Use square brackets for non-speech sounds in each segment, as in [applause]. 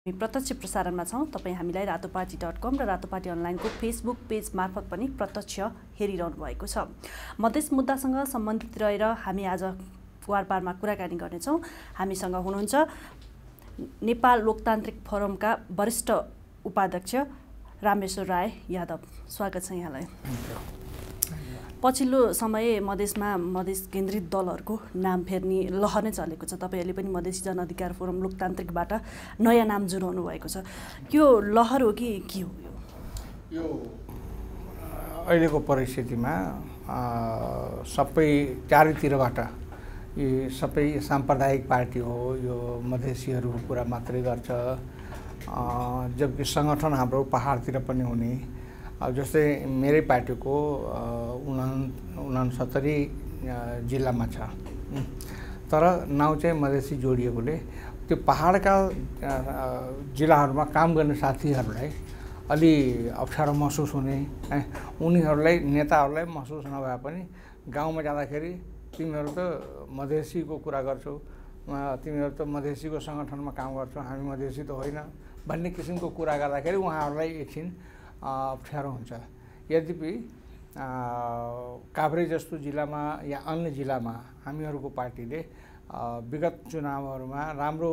हामी प्रत्यक्ष प्रसारणमा छौँ। तपाईँ हामीलाई रातोपाटी डट कम र रातोपाटी अनलाइनको फेसबुक पेज मार्फत पनि प्रत्यक्ष हेरिरहनु भएको छ। मधेस मुद्दासँग सम्बन्धित रहेर हामी आज वारपारमा कुराकानी गर्नेछौँ। हामीसँग हुनुहुन्छ नेपाल लोकतान्त्रिक फोरमका वरिष्ठ उपाध्यक्ष रामेश्वर राय यादव। स्वागत छ यहाँलाई। पछिल्लो समय मधेसमा मधेस केन्द्रित दलहरूको नाम फेर्ने लहर नै चलेको छ। तपाईँहरूले पनि मधेसी जनअधिकार फोरम लोकतान्त्रिकबाट नयाँ नाम जुराउनु भएको छ। यो लहर हो कि के हो यो? अहिलेको परिस्थितिमा सबै चारैतिरबाट यी सबै साम्प्रदायिक पार्टी हो यो मधेसीहरूको कुरा मात्रै गर्छ। जबकि सङ्गठन हाम्रो पहाडतिर पनि हुने। अब जस्तै मेरै पार्टीको उना उनासत्तरी जिल्लामा छ। तर नाउँ चाहिँ मधेसी जोडिएकोले त्यो पहाडका जिल्लाहरूमा काम गर्ने साथीहरूलाई अलि अप्ठ्यारो महसुस हुने उनीहरूलाई नेताहरूलाई महसुस नभए पनि गाउँमा जाँदाखेरि तिमीहरू त मधेसीको कुरा गर्छौ तिमीहरू त मधेसीको सङ्गठनमा काम गर्छौ हामी मधेसी त होइन भन्ने किसिमको कुरा गर्दाखेरि उहाँहरूलाई एकछिन अप्ठ्यारो हुन्छ। यद्यपि काभ्रे जस्तो जिल्लामा या अन्य जिल्लामा हामीहरूको पार्टीले विगत चुनावहरूमा राम्रो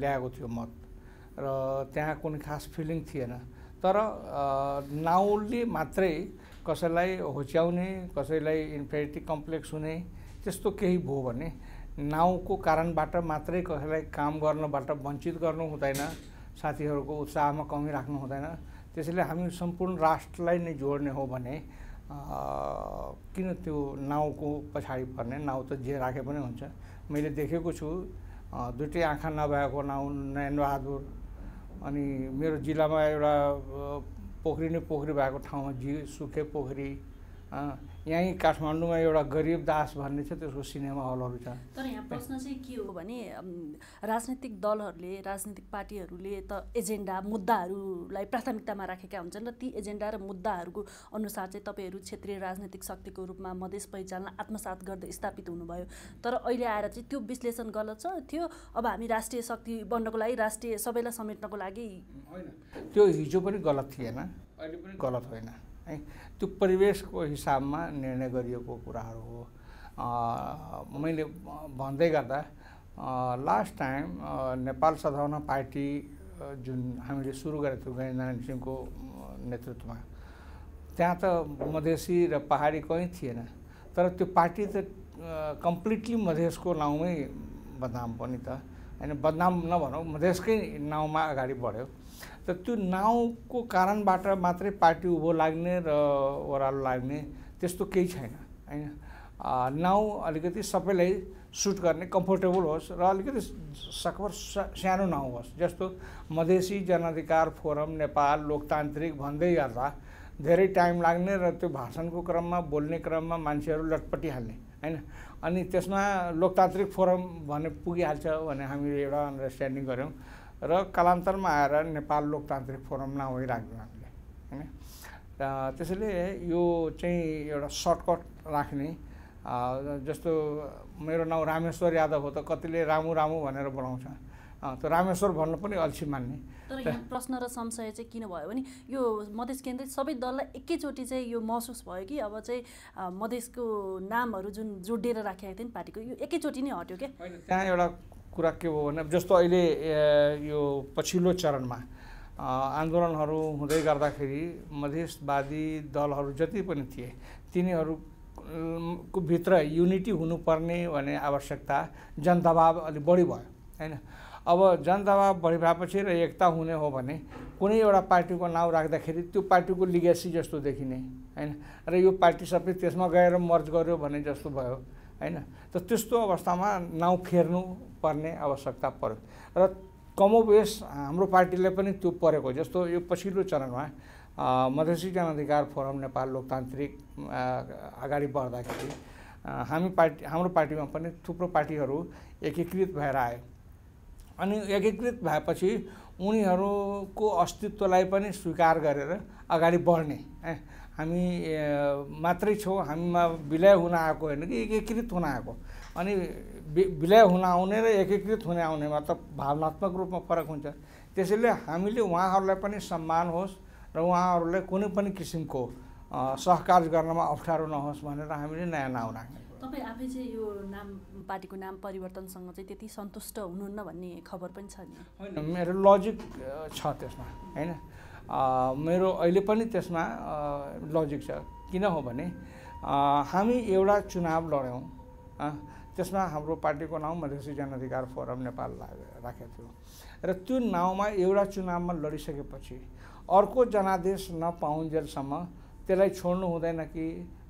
ल्याएको थियो मत र त्यहाँ कुनै खास फिलिङ थिएन। तर नाउले मात्रै कसैलाई होच्याउने कसैलाई इन्फेरिटी कम्प्लेक्स हुने त्यस्तो केही भयो भने नाउँको कारणबाट मात्रै कसैलाई काम गर्नबाट वञ्चित गर्नु हुँदैन साथीहरूको उत्साहमा कमी राख्नु हुँदैन त्यसैले हामी सम्पूर्ण राष्ट्रलाई नै जोड्ने हो भने किन त्यो नाउँको पछाडि पर्ने? नाउँ त जे राखे पनि हुन्छ। मैले देखेको छु दुइटै आँखा नभएको नाउँ नयनबहादुर अनि मेरो जिल्लामा एउटा पोखरी नै पोखरी भएको ठाउँमा जी सुखे पोखरी यहीँ काठमाडौँमा एउटा गरिब दास भन्ने छ त्यसको सिनेमा हलहरू छ। तर यहाँ प्रश्न चाहिँ के हो भने राजनैतिक दलहरूले राजनैतिक पार्टीहरूले त एजेन्डा मुद्दाहरूलाई प्राथमिकतामा राखेका हुन्छन् र ती एजेन्डा र मुद्दाहरूको अनुसार चाहिँ तपाईँहरू क्षेत्रीय राजनैतिक शक्तिको रूपमा मधेस पहिचानलाई आत्मसात गर्दै स्थापित हुनुभयो। तर अहिले आएर चाहिँ त्यो विश्लेषण गलत छ? थियो अब हामी राष्ट्रिय शक्ति बन्नको लागि राष्ट्रिय सबैलाई समेट्नको लागि होइन। त्यो हिजो पनि गलत थिएन। अहिले पनि गलत होइन। है। त्यो परिवेशको हिसाबमा निर्णय गरिएको कुराहरू हो। मैले भन्दै गर्दा लास्ट टाइम नेपाल सद्भावना पार्टी जुन हामीले सुरु गरेको थियौँ गणेन्द्र सिंहको नेतृत्वमा त्यहाँ त मधेसी र पहाडी कहीँ थिएन। तर त्यो पार्टी त कम्प्लिटली मधेसको नाउँमै बदनाम पनि त। होइन बदनाम नभनौँ मधेसकै नाउँमा अगाडि बढ्यो। त त्यो नाउँको कारणबाट मात्रै पार्टी उँभो लाग्ने र ओह्रालो लाग्ने त्यस्तो केही छैन होइन? नाउँ अलिकति सबैलाई सुट गर्ने कम्फोर्टेबल होस् र अलिकति सकभर सानो नाउँ होस्। जस्तो मधेसी जनअधिकार फोरम नेपाल लोकतान्त्रिक भन्दै गर्दा धेरै टाइम लाग्ने र त्यो भाषणको क्रममा बोल्ने क्रममा मान्छेहरू लटपटिहाल्ने होइन? अनि त्यसमा लोकतान्त्रिक फोरम भने पुगिहाल्छ भने हामीले एउटा अन्डरस्ट्यान्डिङ गऱ्यौँ। र कालान्तरमा आएर नेपाल लोकतान्त्रिक फोरम नाउँ राख्यौँ हामीले होइन? त्यसैले यो चाहिँ एउटा सर्टकट राख्ने जस्तो मेरो नाउँ रामेश्वर यादव हो त कतिले रामु रामु भनेर बोलाउँछ। त रामेश्वर भन्नु पनि अल्छी मान्ने। तर यहाँ प्रश्न र संशय चाहिँ किन भयो भने यो मधेस केन्द्रित सबै दललाई एकैचोटि चाहिँ यो महसुस भयो कि अब चाहिँ मधेसको नामहरू जुन जोडिएर राखेका थिए नि पार्टीको यो एकैचोटि नै हट्यो क्या? त्यहाँ एउटा कुरा के भयो भने जस्तो अहिले यो पछिल्लो चरणमा आन्दोलनहरू हुँदै गर्दाखेरि मधेसवादी दलहरू जति पनि थिए तिनीहरूको भित्र युनिटी हुनुपर्ने भन्ने आवश्यकता जनदबाव अलिक बढी भयो होइन? अब जनदबाव बढी भएपछि र एकता हुने हो भने कुनै एउटा पार्टीको नाउँ राख्दाखेरि त्यो पार्टीको लिगेसी जस्तो देखिने होइन? र यो पार्टी सबै त्यसमा गएर मर्ज गर्यो भने जस्तो भयो। होइन? त त्यस्तो अवस्थामा नाउँ फेर्नु पर्ने आवश्यकता पर्यो। र कमोबेस हाम्रो पार्टीले पनि त्यो परेको जस्तो यो पछिल्लो चरणमा मधेसी जनअधिकार फोरम नेपाल लोकतान्त्रिक अगाडि बढ्दाखेरि हामी पार्टी हाम्रो पार्टीमा पनि थुप्रो पार्टीहरू एकीकृत भएर आयो अनि एकीकृत भएपछि उनीहरूको अस्तित्वलाई पनि स्वीकार गरेर अगाडि बढ्ने हामी मात्रै छौँ हामीमा विलय हुन आएको होइन कि एकीकृत हुन आएको। अनि विलय हुन आउने र एकीकृत हुन आउनेमा त भावनात्मक रूपमा फरक हुन्छ। त्यसैले हामीले उहाँहरूलाई पनि सम्मान होस् र उहाँहरूलाई कुनै पनि किसिमको सहकार्य गर्नमा अप्ठ्यारो नहोस् भनेर हामीले नयाँ नाउँ राख्ने तपाईँ आफै चाहिँ यो नाम पार्टीको नाम परिवर्तनसँग चाहिँ त्यति सन्तुष्ट हुनुहुन्न भन्ने खबर पनि छ नि। होइन मेरो लजिक छ त्यसमा होइन? मेरो अहिले पनि त्यसमा लजिक छ। किन हो भने हामी एउटा चुनाव लड्यौँ त्यसमा हाम्रो पार्टीको नाउँ मधेसी जनअधिकार फोरम नेपाल राखेको थियो। र त्यो नाउँमा एउटा चुनावमा लडिसकेपछि अर्को जनादेश नपाउन्जेलसम्म त्यसलाई छोड्नु हुँदैन कि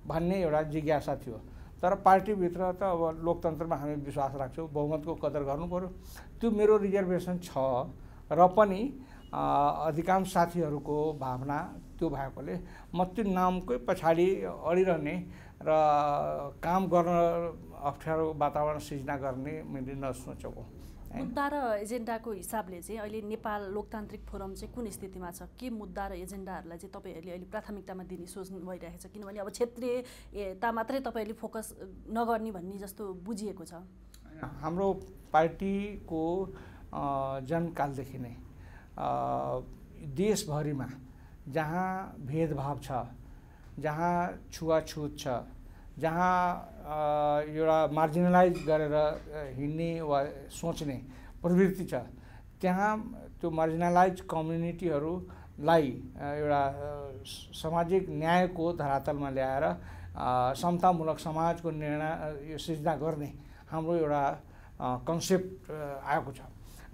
भन्ने एउटा जिज्ञासा थियो। तर पार्टीभित्र त अब लोकतन्त्रमा हामी विश्वास राख्छौँ बहुमतको कदर पऱ्यो त्यो मेरो रिजर्भेसन छ र पनि अधिकांश साथीहरूको भावना त्यो भएकोले म त्यो नामकै पछाडि अडिरहने र काम गर्न अप्ठ्यारो वातावरण सिर्जना गर्ने मैले नसोचेको। मुद्दा र एजेन्डाको हिसाबले चाहिँ अहिले नेपाल लोकतान्त्रिक फोरम चाहिँ कुन स्थितिमा छ? के मुद्दा र एजेन्डाहरूलाई चाहिँ तपाईँहरूले अहिले प्राथमिकतामा दिने सोच्नु भइरहेको छ? किनभने अब क्षेत्रीयता मात्रै तपाईँहरूले फोकस नगर्ने भन्ने जस्तो बुझिएको छ। हाम्रो पार्टीको जनकालदेखि नै देशभरिमा जहाँ भेदभाव छ जहाँ छुवाछुत छ जहाँ एउटा मार्जिनलाइज गरेर हिँड्ने वा सोच्ने प्रवृत्ति छ त्यहाँ त्यो मार्जिनलाइज कम्युनिटीहरूलाई एउटा सामाजिक न्यायको धरातलमा ल्याएर समतामूलक समाजको निर्णय यो सिर्जना गर्ने हाम्रो एउटा कन्सेप्ट आएको छ।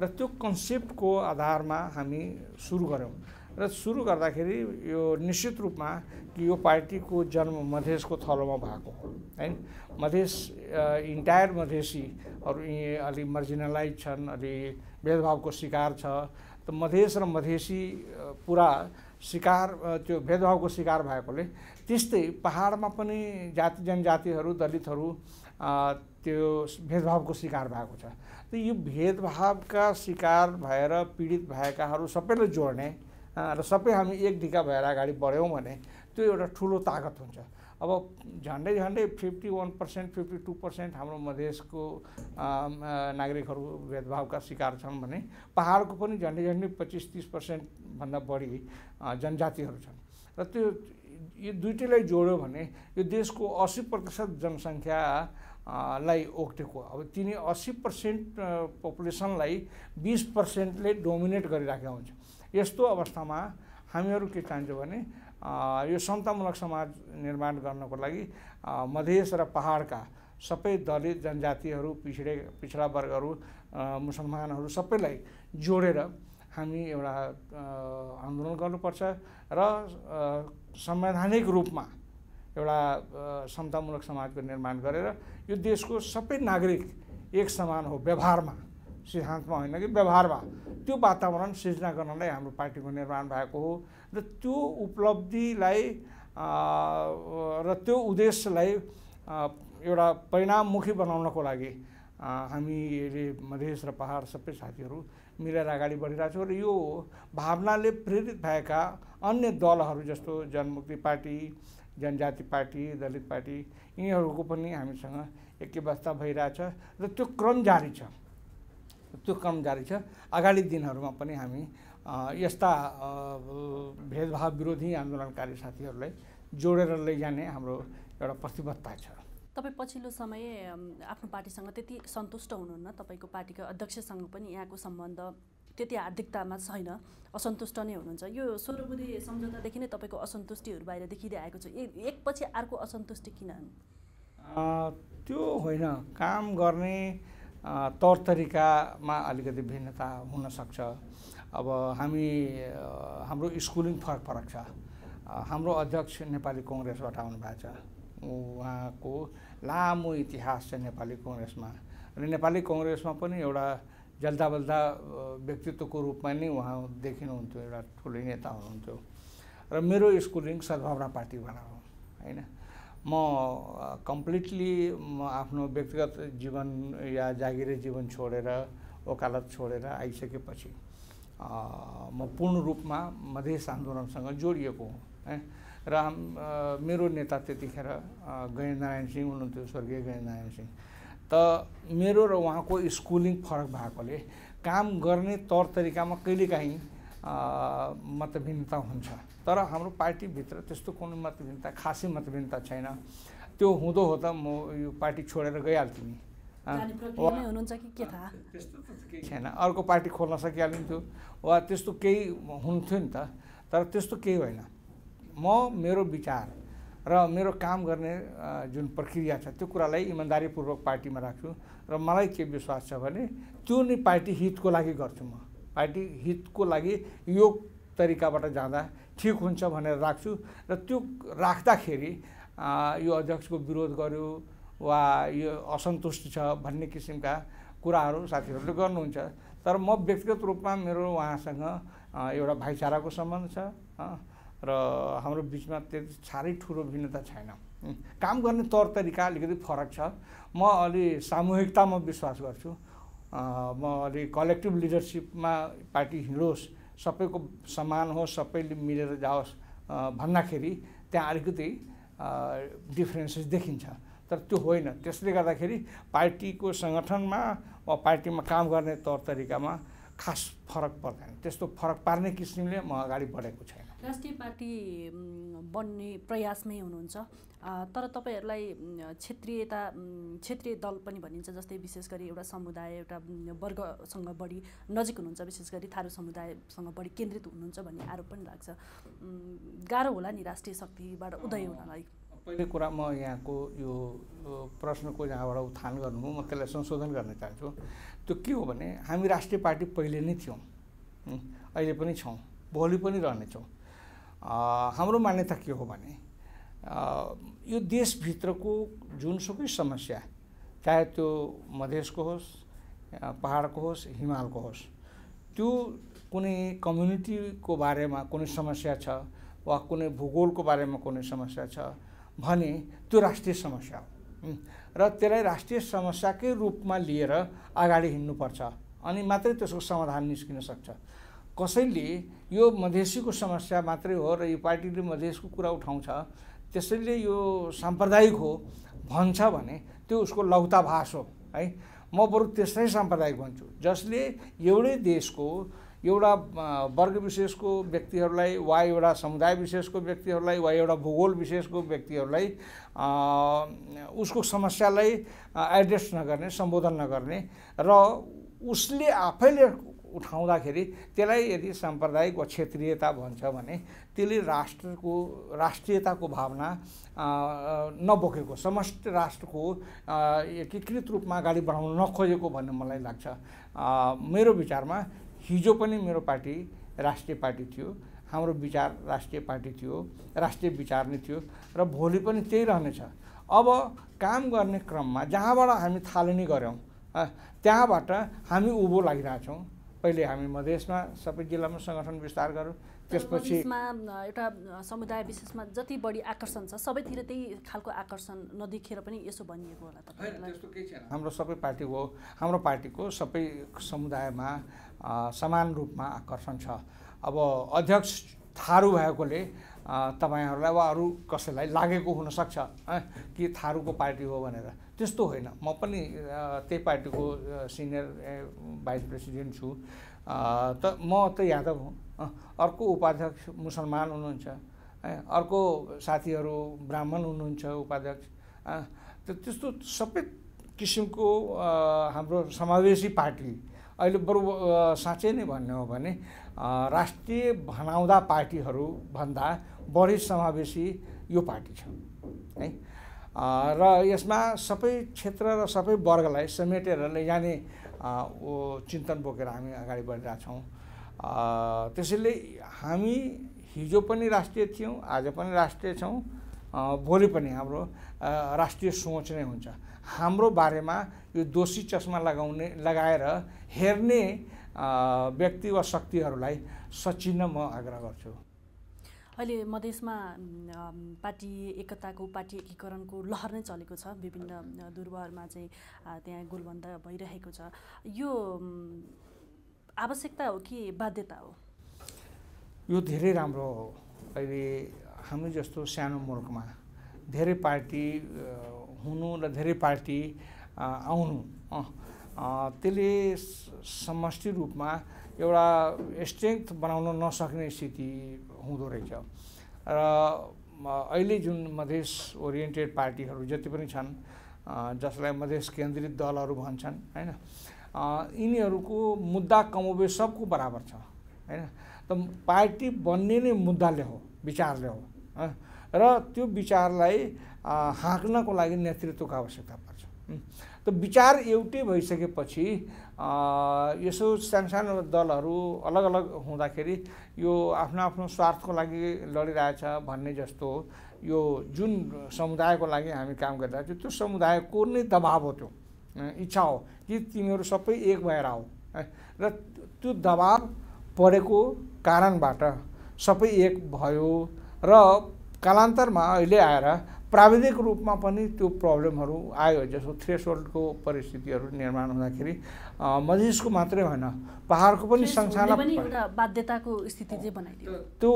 र त्यो कन्सेप्टको आधारमा हामी सुरु गऱ्यौँ। र सुरु गर्दाखेरि यो निश्चित रूपमा कि यो पार्टीको जन्म मधेसको थलोमा भएको हो है मधेस इन्टायर मधेसीहरू यी अलि मर्जिनलाइज छन् अलि भेदभावको शिकार छ। त मधेस र मधेसी पुरा शिकार त्यो भेदभावको शिकार भएकोले त्यस्तै पहाडमा पनि जाति जनजातिहरू दलितहरू त्यो भेदभावको शिकार भएको छ। त यो भेदभावका शिकार भएर पीडित भएकाहरू सबैलाई जोड्ने र सबै हामी एक ढिका भएर अगाडि बढ्यौँ भने त्यो एउटा ठुलो तागत हुन्छ। अब झन्डै झन्डै fifty one percent fifty two percent हाम्रो मधेसको नागरिकहरू भेदभावका शिकार छन् भने पाहाडको पनि झन्डै झन्डै पच्चिस तिस पर्सेन्टभन्दा बढी जनजातिहरू छन्। र त्यो यो दुइटैलाई जोड्यो भने यो देशको असी प्रतिशत जनसङ्ख्या लाई ओगटेको अब तिनी अस्सी पर्सेन्ट पपुलेसनलाई बिस पर्सेन्टले डोमिनेट गरिराखेको हुन्छ यस्तो अवस्थामा हामीहरू के चाहन्छौँ भने यो समतामूलक समाज निर्माण गर्नको लागि मधेस र पहाडका सबै दलित जनजातिहरू पिछडे पिछडा वर्गहरू मुसलमानहरू सबैलाई जोडेर हामी एउटा आन्दोलन गर्नुपर्छ र संवैधानिक रूपमा एउटा समतामूलक समाजको निर्माण गरेर यो देशको सबै नागरिक एक समान हो व्यवहारमा। सिद्धान्तमा होइन कि व्यवहारमा त्यो वातावरण सिर्जना गर्नलाई हाम्रो पार्टीको निर्माण भएको हो र त्यो उपलब्धिलाई र त्यो उद्देश्यलाई एउटा परिणाममुखी बनाउनको लागि हामीले मधेस र पहाड सबै साथीहरू मिलेर अगाडि बढिरहेको छौँ र यो भावनाले प्रेरित भएका अन्य दलहरू जस्तो जनमुक्ति पार्टी जनजाति पार्टी दलित पार्टी यिनीहरूको पनि हामीसँग एकीवस्था भइरहेछ र त्यो क्रम जारी छ। त्यो क्रम जारी छ। अगाडि दिनहरूमा पनि हामी यस्ता भेदभाव विरोधी आन्दोलनकारी साथीहरूलाई जोडेर लैजाने हाम्रो एउटा प्रतिबद्धता छ। तपाईँ पछिल्लो समय आफ्नो पार्टीसँग त्यति सन्तुष्ट हुनुहुन्न। तपाईँको पार्टीको अध्यक्षसँग पनि यहाँको सम्बन्ध त्यति हार्दिकतामा छैन। असन्तुष्ट नै हुनुहुन्छ। यो सोह्र सम्झौतादेखि नै तपाईँको असन्तुष्टिहरू बाहिर देखिरहेको छ। एकपछि अर्को असन्तुष्टि किन त्यो होइन। काम गर्ने तौर तरिकामा अलिकति भिन्नता हुनसक्छ। अब हामी हाम्रो स्कुलिङ फरक फरक छ। हाम्रो अध्यक्ष नेपाली कङ्ग्रेसबाट आउनुभएको छ। उहाँको लामो इतिहास छ नेपाली कङ्ग्रेसमा। र नेपाली कङ्ग्रेसमा पनि एउटा जल्दा बल्दा व्यक्तित्वको रूपमा नै उहाँ देखिनुहुन्थ्यो एउटा ठुलै नेता हुनुहुन्थ्यो। र मेरो स्कुलिङ सद्भावना पार्टीबाट हो होइन? म कम्प्लिटली म आफ्नो व्यक्तिगत जीवन या जागिरे जीवन छोडेर वकालत छोडेर आइसकेपछि म पूर्ण रूपमा मधेस आन्दोलनसँग जोडिएको हुँ है। र मेरो नेता त्यतिखेर गणेशनारायण सिंह हुनुहुन्थ्यो स्वर्गीय गणेशनारायण सिंह। त मेरो र उहाँको स्कुलिङ फरक भएकोले काम गर्ने तौर तरिकामा कहिलेकाहीँ मतभिन्नता हुन्छ। तर हाम्रो पार्टीभित्र त्यस्तो कुनै मतभिन्नता खासै मतभिन्नता छैन। त्यो हुँदो हो त म यो पार्टी छोडेर गइहाल्थेँ नि। त्यस्तो त केही छैन। अर्को पार्टी खोल्न सकिहालिन्थ्यो। वा त्यस्तो केही हुन्थ्यो नि त। तर त्यस्तो केही होइन। म मेरो विचार र मेरो काम गर्ने जुन प्रक्रिया छ त्यो कुरालाई इमान्दारीपूर्वक पार्टीमा राख्छु। र मलाई के विश्वास छ भने त्यो नै पार्टी हितको लागि गर्छु म। पार्टी हितको लागि यो तरिकाबाट जाँदा ठिक हुन्छ भनेर राख्छु र त्यो राख्दाखेरि यो अध्यक्षको विरोध गर्यो वा यो असन्तुष्ट छ भन्ने किसिमका कुराहरू साथीहरूले गर्नुहुन्छ। तर म व्यक्तिगत रूपमा मेरो उहाँसँग एउटा भाइचाराको सम्बन्ध छ र हाम्रो बिचमा त्यति साह्रै ठुलो भिन्नता छैन। काम गर्ने तौर तरिका अलिकति फरक छ। म अलि सामूहिकतामा विश्वास गर्छु। म अलि कलेक्टिभ लिडरसिपमा पार्टी हिँडोस् सबैको समान होस् सबैले मिलेर जाओस् भन्दाखेरि त्यहाँ अलिकति डिफ्रेन्सेस देखिन्छ। तर त्यो होइन। त्यसले गर्दाखेरि पार्टीको सङ्गठनमा वा पार्टीमा काम गर्ने तौर तरिकामा खास फरक पर्दैन। त्यस्तो फरक पार्ने किसिमले म अगाडि बढेको छैन। राष्ट्रिय पार्टी बन्ने प्रयासमै हुनुहुन्छ। तर तपाईँहरूलाई क्षेत्रीयता क्षेत्रीय दल पनि भनिन्छ जस्तै विशेष गरी एउटा समुदाय एउटा वर्गसँग बढी नजिक हुनुहुन्छ विशेष गरी थारू समुदायसँग बढी केन्द्रित हुनुहुन्छ भन्ने आरोप पनि लाग्छ। गाह्रो होला नि राष्ट्रिय शक्तिबाट उदय हुनलाई। पहिलो कुरा म यहाँको यो प्रश्नको जहाँबाट उत्थान गर्नु म त्यसलाई संशोधन गर्न चाहन्छु। त्यो के हो भने हामी राष्ट्रिय पार्टी पहिले नै थियौँ। अहिले पनि छौँ भोलि पनि रहनेछौँ। हाम्रो मान्यता के हो भने यो देशभित्रको जुनसुकै समस्या चाहे त्यो मधेसको होस् पहाडको होस् हिमालको होस् त्यो कुनै कम्युनिटीको बारेमा कुनै समस्या छ वा कुनै भूगोलको बारेमा कुनै समस्या छ भने त्यो राष्ट्रिय समस्या हो। र त्यसलाई राष्ट्रिय समस्याकै रूपमा लिएर अगाडि हिँड्नुपर्छ अनि मात्रै त्यसको समाधान निस्किन सक्छ। कसैले यो मधेसीको समस्या मात्रै हो र यो पार्टीले मधेसको कुरा उठाउँछ त्यसैले यो साम्प्रदायिक हो भन्छ भने त्यो उसको लौताभास हो है। म बरु त्यसै साम्प्रदायिक भन्छु। जसले एउटै देशको एउटा वर्ग विशेषको व्यक्तिहरूलाई वा एउटा समुदाय विशेषको व्यक्तिहरूलाई वा एउटा भूगोल विशेषको व्यक्तिहरूलाई उसको समस्यालाई एड्रेस नगर्ने सम्बोधन नगर्ने र उसले आफैले उठाउँदाखेरि त्यसलाई यदि साम्प्रदायिक वा क्षेत्रीयता भन्छ भने त्यसले राष्ट्रको राष्ट्रियताको भावना नबोकेको समष्टि राष्ट्रको एकीकृत रूपमा अगाडि बढाउन नखोजेको भन्ने मलाई लाग्छ। मेरो विचारमा हिजो पनि मेरो पार्टी राष्ट्रिय पार्टी थियो हाम्रो विचार राष्ट्रिय पार्टी थियो राष्ट्रिय विचार नै थियो र भोलि पनि त्यही रहनेछ। अब काम गर्ने क्रममा जहाँबाट हामी थालनी गऱ्यौँ त्यहाँबाट हामी उँभो लागिरहेछौँ। पहिले हामी मधेसमा सबै जिल्लामा सङ्गठन विस्तार गऱ्यौँ त्यसपछि एउटा समुदाय विशेषमा जति बढी आकर्षण छ सबैतिर त्यही खालको आकर्षण नदेखेर पनि यसो भनिएको होला तपाईँलाई हाम्रो सबै पार्टी हो। हाम्रो पार्टीको सबै समुदायमा समान रूपमा आकर्षण छ। अब अध्यक्ष थारू भएकोले तपाईँहरूलाई वा अरू कसैलाई लागेको हुनसक्छ कि थारूको पार्टी हो भनेर। त्यस्तो होइन। म पनि त्यही पार्टीको सिनियर भाइस प्रेसिडेन्ट छु। त म त यादव हुँ। अर्को उपाध्यक्ष मुसलमान हुनुहुन्छ। अर्को साथीहरू ब्राह्मण हुनुहुन्छ उपाध्यक्ष। त्यस्तो सबै किसिमको हाम्रो समावेशी पार्टी। अहिले बरु साँच्चै नै भन्ने हो भने राष्ट्रिय भनाउँदा पार्टीहरूभन्दा बढी समावेशी यो पार्टी छ। है? र यसमा सबै क्षेत्र र सबै वर्गलाई समेटेर लैजाने चिन्तन बोकेर हामी अगाडि बढिरहेछौँ त्यसैले हामी हिजो पनि राष्ट्रिय थियौँ आज पनि राष्ट्रिय छौँ भोलि पनि हाम्रो राष्ट्रिय सोच नै हुन्छ। हाम्रो बारेमा यो दोषी चस्मा लगाउने लगाएर हेर्ने व्यक्ति वा शक्तिहरूलाई सचिन म आग्रह गर्छु। अहिले मधेसमा पार्टी एकताको पार्टी एकीकरणको लहर नै चलेको छ। विभिन्न दुर्वहरमा चाहिँ त्यहाँ गोलबन्द भइरहेको छ। यो आवश्यकता हो कि बाध्यता हो? यो धेरै राम्रो हो। अहिले हामी जस्तो सानो मुलुकमा धेरै पार्टी हुनु र धेरै पार्टी आउनु त्यसले समष्टि रूपमा एउटा स्ट्रेङ्थ बनाउन नसक्ने स्थिति हुँदो रहेछ। र अहिले जुन मधेस ओरिएन्टेड पार्टीहरू जति पनि छन् जसलाई मधेस केन्द्रित दलहरू भन्छन् होइन यिनीहरूको मुद्दा कमोबे सबको बराबर छ होइन। त पार्टी बन्ने नै मुद्दाले हो विचारले हो र त्यो विचारलाई हाँक्नको लागि नेतृत्वको आवश्यकता पर्छ त विचार एउटै भइसकेपछि यसो सानो दलहरू अलग अलग हुँदाखेरि यो आफ्नो आफ्नो स्वार्थको लागि लडिरहेछ भन्ने जस्तो यो जुन समुदायको लागि हामी काम गरिरहेको छौँ त्यो समुदायको नै दबाब हो त्यो। इच्छा हो कि तिमीहरू सबै एक भएर आऊ। र त्यो दबाब परेको कारणबाट सबै एक भयो। र कालान्तरमा अहिले आएर प्राविधिक रूपमा पनि त्यो प्रब्लमहरू आयो। जस्तो थ्रेसोल्डको परिस्थितिहरू निर्माण हुँदाखेरि मधेसको मात्रै होइन पहाडको पनि सँगसाना बाध्यताको स्थिति चाहिँ बनाइदियो। त्यो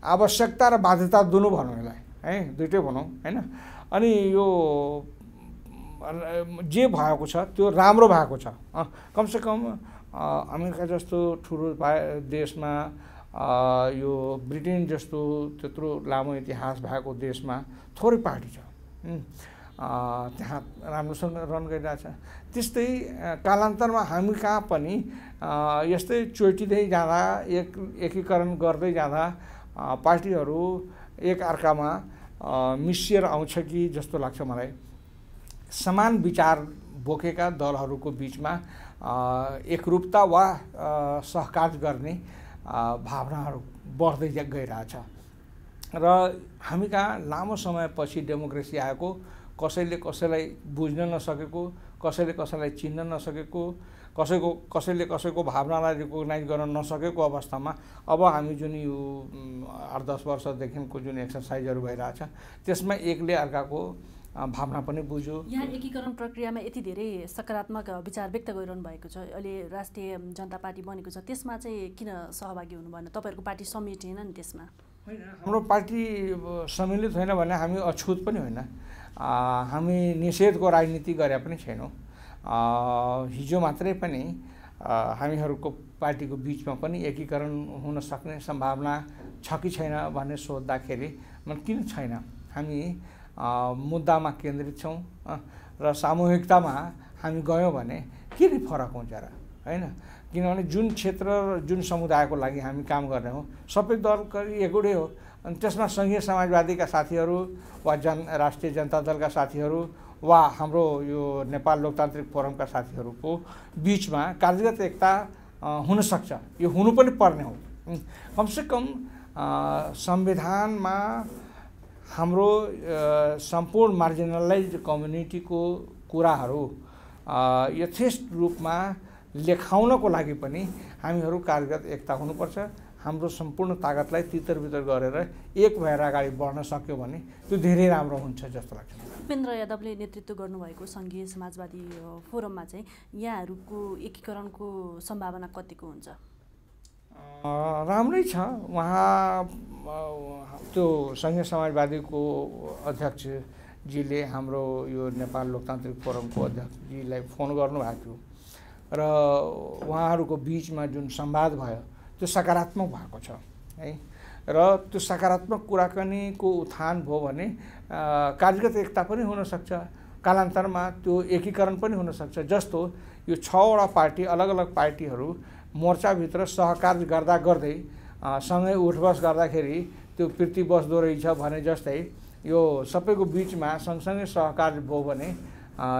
आवश्यकता र बाध्यता दुनु भनौँ यसलाई है दुइटै भनौँ होइन? अनि यो जे भएको छ त्यो राम्रो भएको छ। कमसेकम अमेरिका जस्तो ठुलो देशमा यो ब्रिटेन जस्तो त्यत्रो लामो इतिहास भएको देशमा थोरै पार्टी छ। त्यहाँ राम्रोसँग रन गरिरहेछ। त्यस्तै कालान्तरमा हामी कहाँ पनि यस्तै चोटिँदै जाँदा एक एकीकरण गर्दै जाँदा पार्टीहरू एक अर्कामा मिसिएर आउँछ कि जस्तो लाग्छ मलाई। समान विचार बोकेका दलहरूको बिचमा एकरूपता वा सहकार गर्ने भावनाहरू बढ्दै गइरहेछ। र हामी कहाँ लामो समयपछि डेमोक्रेसी आएको कसैले कसैलाई बुझ्न नसकेको कसैले कसैलाई चिन्न नसकेको कसैको कसैले कसैको भावनालाई रिकगनाइज गर्न नसकेको अवस्थामा अब हामी जुन यो आठ दस वर्षदेखिको जुन एक्सर्साइजहरू भइरहेछ त्यसमा एकले अर्काको भावना पनि बुझ्यो। यहाँ एकीकरण प्रक्रियामा यति धेरै सकारात्मक विचार व्यक्त गरिरहनु भएको छ। अहिले राष्ट्रिय जनता पार्टी बनेको छ। त्यसमा चाहिँ किन सहभागी हुनु भएन तपाईँहरूको पार्टी समेटिएन नि त्यसमा। होइन हाम्रो पार्टी सम्मिलित होइन भने हामी अछुत पनि होइन। हामी निषेधको राजनीति गरे पनि छैनौँ। हिजो मात्रै पनि हामीहरूको पार्टीको बिचमा पनि एकीकरण हुन सक्ने सम्भावना छ कि छैन भन्ने सोद्धाखेरि किन छैन? हामी मुद्दामा केन्द्रित छौँ र सामूहिकतामा हामी गयौँ भने के नै फरक हुन्छ र? होइन? किनभने जुन क्षेत्र र जुन समुदायको लागि हामी काम गर्ने हौँ सबै दल एकै हो। अनि त्यसमा सङ्घीय समाजवादीका साथीहरू वा जन राष्ट्रिय जनता दलका साथीहरू वा हाम्रो यो नेपाल लोकतान्त्रिक फोरमका साथीहरूको बिचमा कार्यगत एकता हुनसक्छ। यो हुनु पनि पर्ने हो। कमसेकम संविधानमा हाम्रो सम्पूर्ण मार्जिनलाइज कम्युनिटीको कुराहरू यथेष्ट रूपमा लेखाउनको लागि पनि हामीहरू कार्यगत एकता हुनुपर्छ। हाम्रो सम्पूर्ण तागतलाई तितर बितर गरेर एक भएर अगाडि बढ्न सक्यो भने त्यो धेरै राम्रो हुन्छ जस्तो लाग्छ। उपेन्द्र यादवले नेतृत्व गर्नुभएको सङ्घीय समाजवादी फोरममा चाहिँ यहाँहरूको एकीकरणको सम्भावना कतिको हुन्छ? राम्रै छ। उहाँ त्यो सङ्घीय समाजवादीको अध्यक्षजीले हाम्रो यो नेपाल लोकतान्त्रिक फोरमको अध्यक्षजीलाई फोन गर्नुभएको थियो र उहाँहरूको बिचमा जुन संवाद भयो त्यो सकारात्मक भएको छ है। र त्यो सकारात्मक कुराकानीको उत्थान भयो भने कार्यगत एकता पनि हुनसक्छ कालान्तरमा त्यो एकीकरण पनि हुनसक्छ। जस्तो यो छवटा पार्टी अलग अलग पार्टीहरू मोर्चाभित्र सहकार गर्दा गर्दै सँगै उठबस गर्दाखेरि त्यो प्रीति बस्दो रहेछ भने जस्तै यो सबैको बिचमा सँगसँगै सहकार भयो भने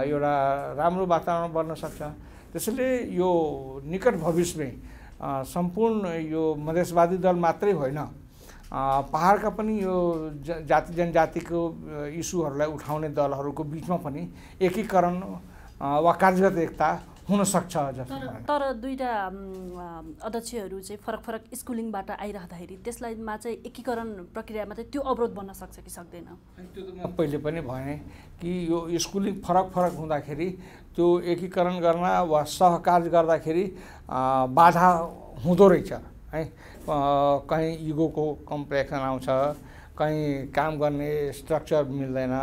एउटा राम्रो वातावरण बन्न सक्छ। त्यसैले यो निकट भविष्यमै सम्पूर्ण यो मधेसवादी दल मात्रै होइन पाहाडका पनि यो जाति जनजातिको इस्युहरूलाई उठाउने दलहरूको बिचमा पनि एकीकरण वा कार्यगत एकता हुनसक्छ जस्तो तर दुईवटा अध्यक्षहरू चाहिँ फरक फरक स्कुलिङबाट आइरहँदाखेरि त्यसलाईमा चाहिँ एकीकरण प्रक्रियामा चाहिँ त्यो अवरोध बन्न सक्छ कि सक्दैन? त्यो त म पहिले पनि भने कि यो स्कुलिङ फरक फरक हुँदाखेरि त्यो एकीकरण गर्न वा सहकार्य गर्दाखेरि बाधा हुँदो रहेछ है? कहीँ इगोको कम्प्लेक्सन आउँछ कहीँ काम गर्ने स्ट्रक्चर मिल्दैन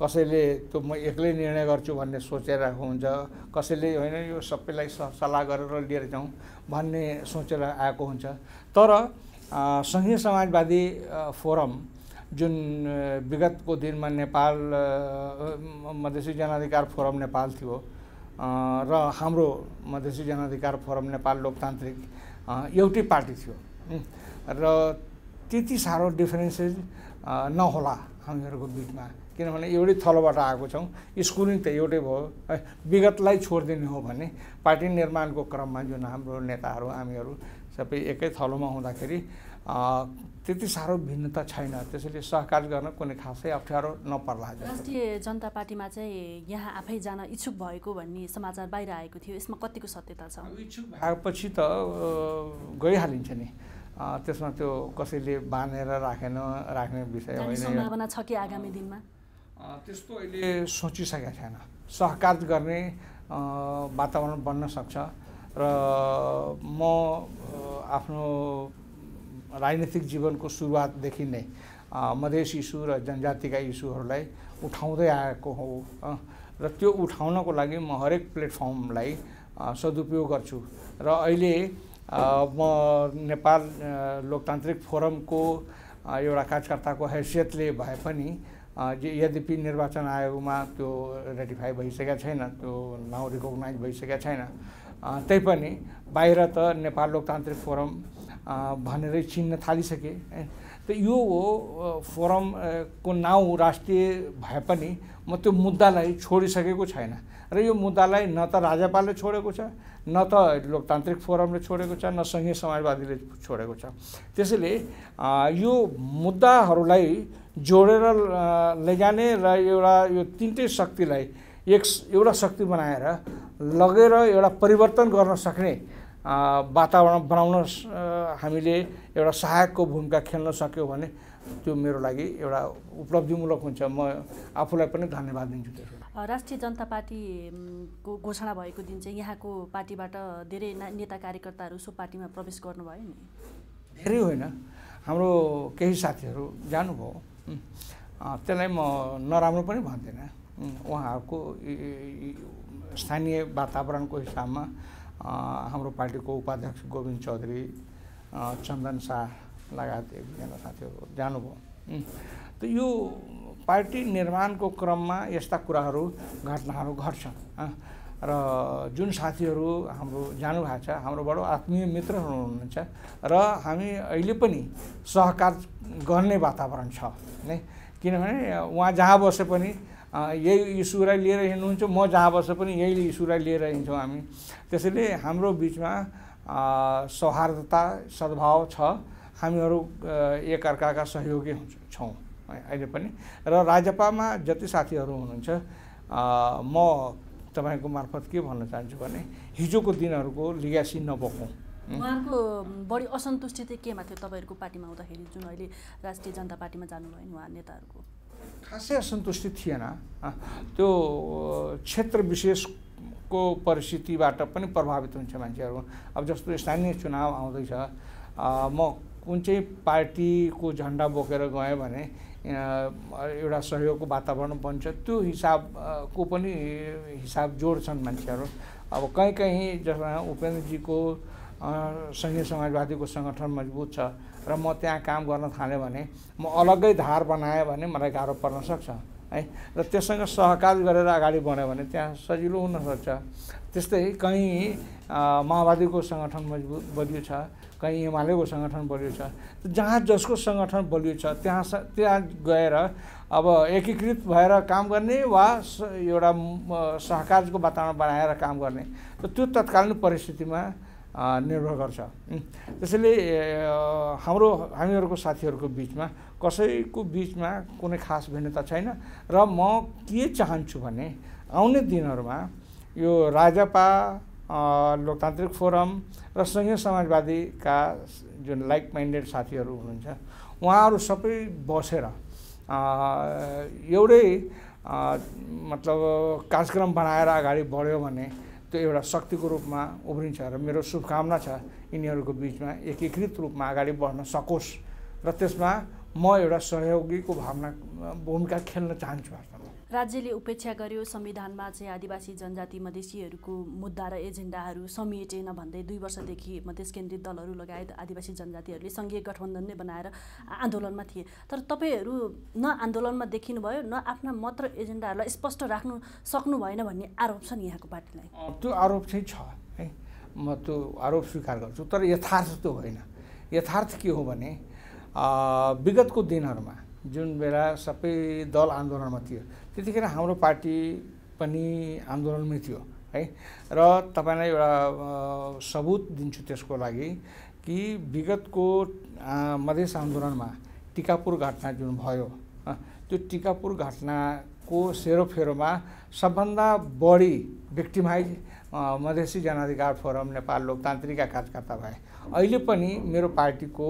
कसैले त्यो म एक्लै निर्णय गर्छु भन्ने सोचिरहेको हुन्छ कसैले होइन यो सबैलाई सल्लाह गरेर लिएर जाउँ भन्ने सोचेर आएको हुन्छ। तर सङ्घीय समाजवादी फोरम जुन विगतको दिनमा नेपाल मधेसी जनाधिकार फोरम नेपाल थियो र हाम्रो मधेसी जनाधिकार फोरम नेपाल लोकतान्त्रिक एउटै पार्टी थियो र त्यति साह्रो डिफरेन्सेस नहोला हामीहरूको बिचमा। किनभने एउटै थलोबाट आएको छौँ। स्कुलिङ त एउटै भयो। है विगतलाई छोडिदिने हो भने पार्टी निर्माणको क्रममा जुन हाम्रो नेताहरू हामीहरू सबै एकै थलोमा हुँदाखेरि त्यति साह्रो भिन्नता छैन। त्यसैले सहकार गर्न कुनै खासै अप्ठ्यारो नपर्ला राष्ट्रिय जनता पार्टीमा चाहिँ यहाँ आफै जान इच्छुक भएको भन्ने समाचार बाहिर आएको थियो। यसमा कतिको सत्यता छ? इच्छुक भएपछि त गइहालिन्छ नि। त्यसमा त्यो कसैले बाँधेर राखेन राख्ने विषय होइन सम्भावना छ कि आगामी दिनमा? त्यस्तो अहिले सोचिसकेका छैन सहकार गर्ने वातावरण बन्न सक्छ र म आफ्नो राजनीतिक जीवनको सुरुवातदेखि नै मधेस इस्यु र जनजातिका इस्युहरूलाई उठाउँदै आएको हो र त्यो उठाउनको लागि म हरेक प्लेटफर्मलाई सदुपयोग गर्छु। र अहिले म नेपाल लोकतान्त्रिक फोरमको एउटा कार्यकर्ताको हैसियतले भए पनि यद्यपि निर्वाचन आयोगमा त्यो रेटिफाई भइसकेका छैन त्यो नाउँ रिकगनाइज भइसकेका छैन। तैपनि बाहिर त नेपाल लोकतान्त्रिक फोरम भनेरै चिन्न थालिसके। त यो हो फोरमको नाउँ राष्ट्रिय भए पनि म त्यो मुद्दालाई छोडिसकेको छैन। र यो मुद्दालाई न त राज्यपालले छोडेको छ न त लोकतान्त्रिक फोरमले छोडेको छ न सङ्घीय समाजवादीले छोडेको छ। त्यसैले यो मुद्दाहरूलाई जोडेर लैजाने र एउटा यो तिनटै शक्तिलाई एक एउटा शक्ति बनाएर लगेर एउटा परिवर्तन गर्न सक्ने वातावरण बनाउन हामीले एउटा सहायकको भूमिका खेल्न सक्यो भने त्यो मेरो लागि एउटा उपलब्धिमूलक हुन्छ। म आफूलाई पनि धन्यवाद दिन्छु त्यसो राष्ट्रिय जनता पार्टीको घोषणा भएको दिन चाहिँ यहाँको पार्टीबाट धेरै नेता कार्यकर्ताहरू सो पार्टीमा प्रवेश गर्नुभयो नि? धेरै होइन। हाम्रो केही साथीहरू जानुभयो। त्यसलाई म नराम्रो पनि भन्दिनँ। उहाँहरूको स्थानीय वातावरणको हिसाबमा हाम्रो पार्टीको उपाध्यक्ष गोविन्द चौधरी चन्दन शाह लगायत एकजना साथीहरू जानुभयो। त यो पार्टी निर्माणको क्रममा यस्ता कुराहरू घटनाहरू घट्छन्। र जुन साथीहरू हाम्रो जानुभएको छ हाम्रो बडो आत्मीय मित्रहरू हुनुहुन्छ र हामी अहिले पनि सहकार गर्ने वातावरण छ नै? किनभने उहाँ जहाँ बसे पनि यही इस्युलाई लिएर हिँड्नुहुन्छ म जहाँ बसे पनि यही इस्युलाई लिएर हिँड्छौँ हामी। त्यसैले हाम्रो बिचमा सौहार्दता सद्भाव छ। हामीहरू एकअर्काका सहयोगी हुन्छ अहिले पनि। र राजपामा जति साथीहरू हुनुहुन्छ म तपाईँको मार्फत के भन्न चाहन्छु भने हिजोको दिनहरूको लिगासी नबोकौँ उहाँको बढी असन्तुष्टि चाहिँ केमा थियो तपाईँहरूको पार्टीमा हुँदाखेरि जुन अहिले राष्ट्रिय जनता पार्टीमा जानुभयो नि उहाँ नेताहरूको? खासै असन्तुष्टि थिएन। त्यो क्षेत्र विशेषको परिस्थितिबाट पनि प्रभावित हुन्छ मान्छेहरू। अब जस्तो स्थानीय चुनाव आउँदैछ म कुन चाहिँ पार्टीको झन्डा बोकेर गएँ भने एउटा सहयोगको वातावरण बन्छ त्यो हिसाबको पनि हिसाब जोड्छन् मान्छेहरू। अब कहीँ कहीँ जसमा उपेन्द्रजीको सङ्घीय समाजवादीको सङ्गठन मजबुत छ र म त्यहाँ काम गर्न थालेँ भने म अलग्गै धार बनाएँ भने मलाई गाह्रो पर्न सक्छ है? र त्यससँग सहकार गरेर अगाडि बढ्यो भने त्यहाँ सजिलो हुनसक्छ त्यस्तै कहीँ माओवादीको सङ्गठन मजबुत बलियो छ कहीँ एमालेको सङ्गठन बलियो छ जहाँ जसको सङ्गठन बलियो छ त्यहाँ त्यहाँ गएर अब एकीकृत भएर काम गर्ने वा एउटा सहकारको वातावरण बनाएर काम गर्ने त्यो तत्कालीन परिस्थितिमा निर्भर गर्छ। त्यसैले हाम्रो हामीहरूको साथीहरूको बिचमा कसैको बिचमा कुनै खास भिन्नता छैन र म के चाहन्छु भने आउने दिनहरूमा यो राजपा लोकतान्त्रिक फोरम र सङ्घीय समाजवादीका जुन लाइक माइन्डेड साथीहरू हुनुहुन्छ उहाँहरू सबै बसेर एउटै मतलब कार्यक्रम बनाएर अगाडि बढ्यो भने त्यो एउटा शक्तिको रूपमा उब्रिन्छ र मेरो शुभकामना छ यिनीहरूको बिचमा एकीकृत रूपमा अगाडि बढ्न सकोस् र त्यसमा म एउटा सहयोगीको भावना भूमिका खेल्न चाहन्छु राज्यले उपेक्षा गर्यो संविधानमा चाहिँ आदिवासी जनजाति मधेसीहरूको मुद्दा र एजेन्डाहरू समेटेन भन्दै दुई वर्षदेखि मधेस केन्द्रित दलहरू लगायत आदिवासी जनजातिहरूले सङ्घीय गठबन्धन नै बनाएर आन्दोलनमा थिए। तर तपाईँहरू न आन्दोलनमा देखिनुभयो न आफ्ना मत र एजेन्डाहरूलाई स्पष्ट राख्नु सक्नु भएन भन्ने आरोप छ नि यहाँको पार्टीलाई। त्यो आरोप चाहिँ छ है। म त्यो आरोप स्वीकार गर्छु तर यथार्थ त्यो होइन। यथार्थ के हो भने विगतको दिनहरूमा जुन बेला सबै दल आन्दोलनमा थियो त्यतिखेर हाम्रो पार्टी पनि आन्दोलनमै थियो है? र तपाईँलाई एउटा सबुत दिन्छु त्यसको लागि कि विगतको मधेस आन्दोलनमा टिकापुर घटना जुन भयो त्यो टिकापुर घटनाको सेरोफेरोमा सबभन्दा बढी भिक्टिमाइज मधेसी जनाधिकार फोरम नेपाल लोकतान्त्रिकका कार्यकर्ता भए। अहिले पनि मेरो पार्टीको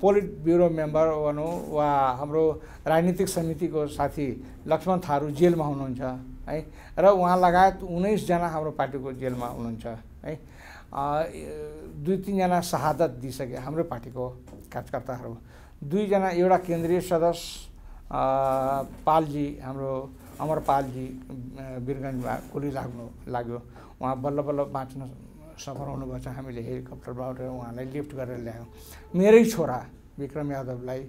पोलिट ब्युरो मेम्बर भनौँ वा हाम्रो राजनीतिक समितिको साथी लक्ष्मण थारू जेलमा हुनुहुन्छ है? र उहाँ लगायत उन्नाइसजना हाम्रो पार्टीको जेलमा हुनुहुन्छ है? दुई तिनजना शहादत दिइसके हाम्रो पार्टीको कार्यकर्ताहरू। दुईजना एउटा केन्द्रीय सदस्य पालजी हाम्रो अमर पालजी वीरगन्जमा गोली लाग्नु लाग्यो। उहाँ बल्ल बल्ल बाँच्न सफल हुनुभएको छ हामीले हेलिकप्टरबाट उहाँलाई लिफ्ट गरेर ल्यायौँ। मेरै छोरा विक्रम यादवलाई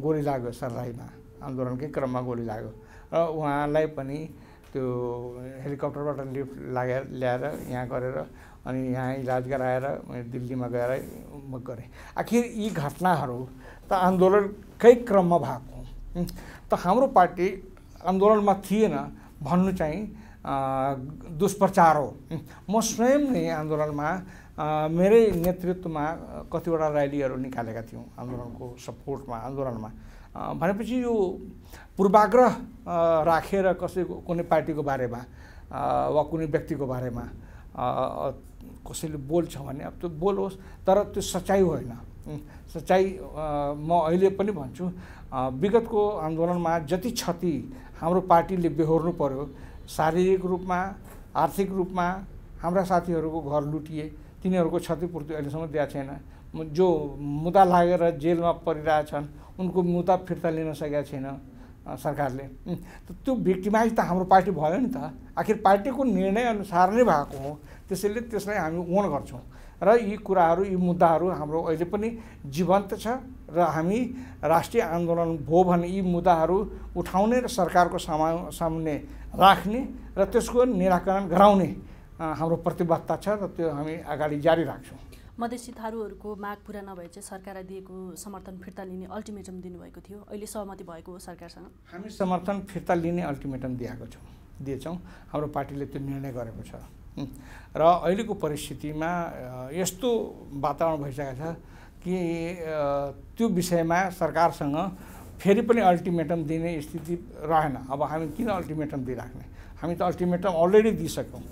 गोली लाग्यो सर्लाहीमा। आन्दोलनकै क्रममा गोली लाग्यो। र उहाँलाई पनि त्यो हेलिकप्टरबाट लिफ्ट लागेर ल्याएर यहाँ गरेर अनि यहाँ इलाज गराएर दिल्लीमा गएर गरेँ। आखिर यी घटनाहरू त आन्दोलनकै क्रममा भएको त हाम्रो पार्टी आन्दोलनमा थिएन भन्नु चाहिँ दुष्प्रचार। हो म स्वयं नै आन्दोलनमा मेरै नेतृत्वमा कतिवटा र्यालीहरू निकालेका थियौँ आन्दोलनको सपोर्टमा आन्दोलनमा। भनेपछि यो पूर्वाग्रह राखेर कसैको कुनै पार्टीको बारेमा वा कुनै व्यक्तिको बारेमा कसैले बोल्छ भने अब त्यो बोलोस् तर त्यो सच्चाइ होइन। सच्चाइ म अहिले पनि भन्छु विगतको आन्दोलनमा जति क्षति हाम्रो पार्टीले बेहोर्नु पर्यो शारीरिक रूपमा आर्थिक रूपमा हाम्रा साथीहरूको घर लुटिए। तिनीहरूको क्षतिपूर्ति अहिलेसम्म दिएको छैन। जो मुद्दा लागेर जेलमा परिरहेछन् उनको मुद्दा फिर्ता लिन सकेका छैन सरकारले। त्यो भिक्टिमाइज त हाम्रो पार्टी भयो नि त। आखिर पार्टीको निर्णय अनुसार नै भएको हो। त्यसैले त्यसलाई हामी ओन गर्छौँ। र यी कुराहरू यी मुद्दाहरू हाम्रो अहिले पनि जीवन्त छ र हामी राष्ट्रिय आन्दोलन भयो भने यी मुद्दाहरू उठाउने र सरकारको सामा सामुन्ने राख्ने र त्यसको निराकरण गराउने हाम्रो प्रतिबद्धता छ र त्यो हामी अगाडि जारी राख्छौँ। मधेसी थारूहरूको माग पुरा नभए चाहिँ सरकारलाई दिएको समर्थन फिर्ता लिने अल्टिमेटम दिनुभएको थियो। अहिले सहमति भएको हो सरकारसँग? हामी समर्थन फिर्ता लिने अल्टिमेटम दिएको छौँ दिएछौँ। हाम्रो पार्टीले त्यो निर्णय गरेको छ। र अहिलेको परिस्थितिमा यस्तो वातावरण भइसकेको छ कि त्यो विषयमा सरकारसँग फेरि पनि अल्टिमेटम दिने स्थिति रहेन। अब हामी किन अल्टिमेटम दिइराख्ने? हामी त अल्टिमेटम अलरेडी दिइसक्यौँ।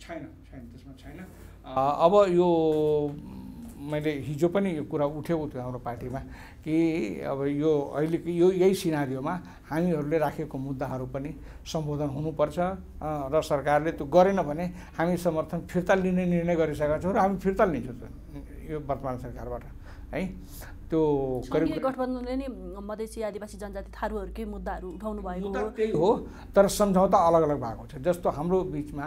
छैन छैन त्यसमा छैन। अब यो मैले हिजो पनि यो कुरा उठेको थियो हाम्रो पार्टीमा कि अब यो अहिलेको यो यही सिनारीमा हामीहरूले राखेको मुद्दाहरू पनि सम्बोधन हुनुपर्छ। र सरकारले त्यो गरेन भने हामी समर्थन फिर्ता लिने निर्णय गरिसकेका छौँ र हामी फिर्ता लिन्छौँ यो वर्तमान सरकारबाट है? त्यो गठबन्धनले नै मधेसी आदिवासी जनजाति थारूहरूकै मुद्दाहरू उठाउनु भएको हो। त्यही हो तर सम्झौता अलग अलग भएको छ। जस्तो हाम्रो बिचमा